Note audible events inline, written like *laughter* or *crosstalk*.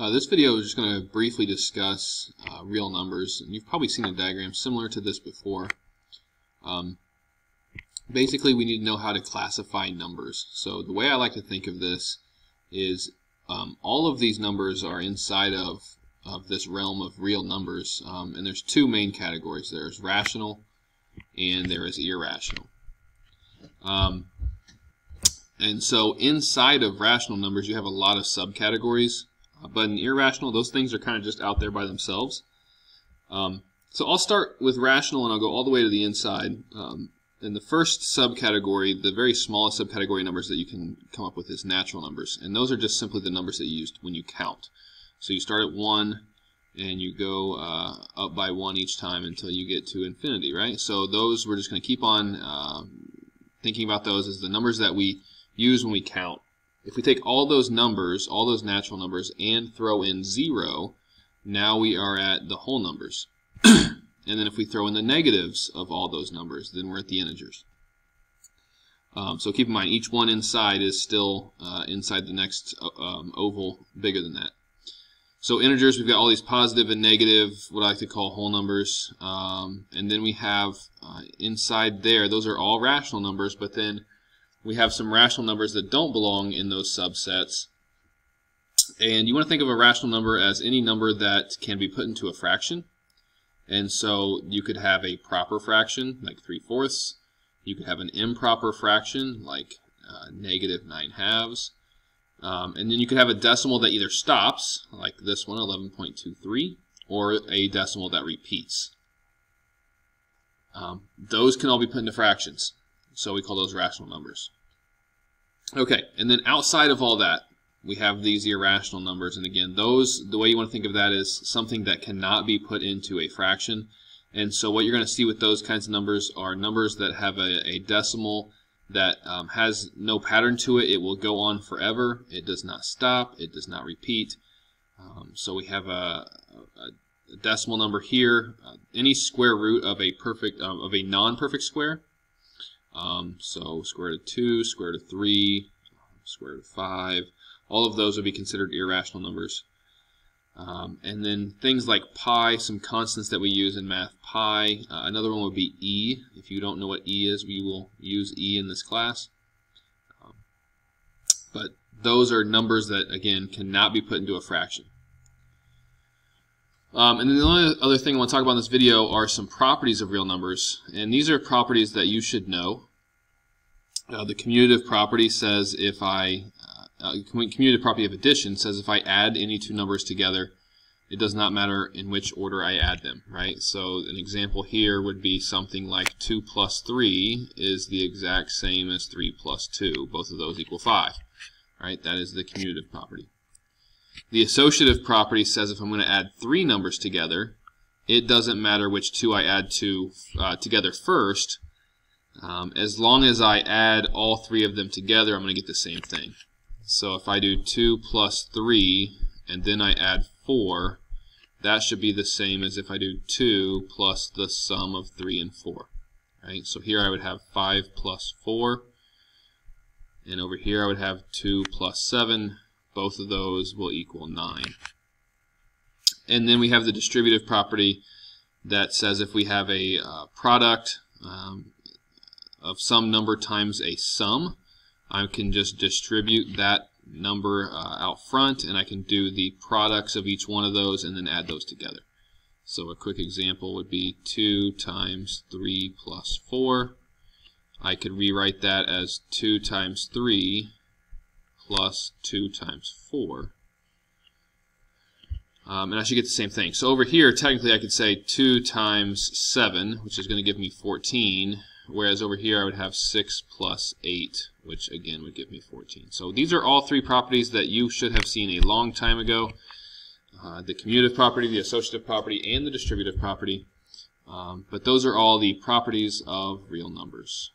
Uh, this video is just going to briefly discuss uh, real numbers. And you've probably seen a diagram similar to this before. Um, basically, we need to know how to classify numbers. So the way I like to think of this is um, all of these numbers are inside of, of this realm of real numbers. Um, and there's two main categories. There's rational and there is irrational. Um, and so inside of rational numbers, you have a lot of subcategories. But in irrational, those things are kind of just out there by themselves. Um, so I'll start with rational and I'll go all the way to the inside. Um, and the first subcategory, the very smallest subcategory numbers that you can come up with is natural numbers. And those are just simply the numbers that you use when you count. So you start at 1 and you go uh, up by 1 each time until you get to infinity, right? So those, we're just going to keep on uh, thinking about those as the numbers that we use when we count. If we take all those numbers, all those natural numbers, and throw in 0, now we are at the whole numbers. *clears throat* and then if we throw in the negatives of all those numbers, then we're at the integers. Um, so keep in mind, each one inside is still uh, inside the next uh, um, oval bigger than that. So integers, we've got all these positive and negative, what I like to call whole numbers. Um, and then we have uh, inside there, those are all rational numbers, but then we have some rational numbers that don't belong in those subsets. And you want to think of a rational number as any number that can be put into a fraction. And so you could have a proper fraction, like 3 fourths. You could have an improper fraction, like uh, negative 9 halves. Um, and then you could have a decimal that either stops, like this one, 11.23, or a decimal that repeats. Um, those can all be put into fractions, so we call those rational numbers. Okay, and then outside of all that, we have these irrational numbers. And again, those, the way you want to think of that is something that cannot be put into a fraction. And so what you're going to see with those kinds of numbers are numbers that have a, a decimal that um, has no pattern to it. It will go on forever. It does not stop. It does not repeat. Um, so we have a, a decimal number here. Uh, any square root of a perfect uh, of a non-perfect square um, so square root of 2, square root of 3, square root of 5, all of those would be considered irrational numbers. Um, and then things like pi, some constants that we use in math, pi. Uh, another one would be e. If you don't know what e is, we will use e in this class. Um, but those are numbers that, again, cannot be put into a fraction. Um, and then the only other thing I want to talk about in this video are some properties of real numbers. And these are properties that you should know. Uh, the commutative property says if I, uh, uh, commutative property of addition says if I add any two numbers together, it does not matter in which order I add them, right? So an example here would be something like 2 plus 3 is the exact same as 3 plus 2. Both of those equal 5, right? That is the commutative property. The associative property says if I'm going to add three numbers together, it doesn't matter which two I add to uh, together first. Um, as long as I add all three of them together, I'm going to get the same thing. So if I do 2 plus 3, and then I add 4, that should be the same as if I do 2 plus the sum of 3 and 4. Right? So here I would have 5 plus 4, and over here I would have 2 plus 7, both of those will equal 9. And then we have the distributive property that says if we have a uh, product um, of some number times a sum, I can just distribute that number uh, out front and I can do the products of each one of those and then add those together. So a quick example would be 2 times 3 plus 4. I could rewrite that as 2 times 3 plus 2 times 4. Um, and I should get the same thing. So over here, technically I could say 2 times 7, which is going to give me 14, whereas over here I would have 6 plus 8, which again would give me 14. So these are all three properties that you should have seen a long time ago. Uh, the commutative property, the associative property, and the distributive property. Um, but those are all the properties of real numbers.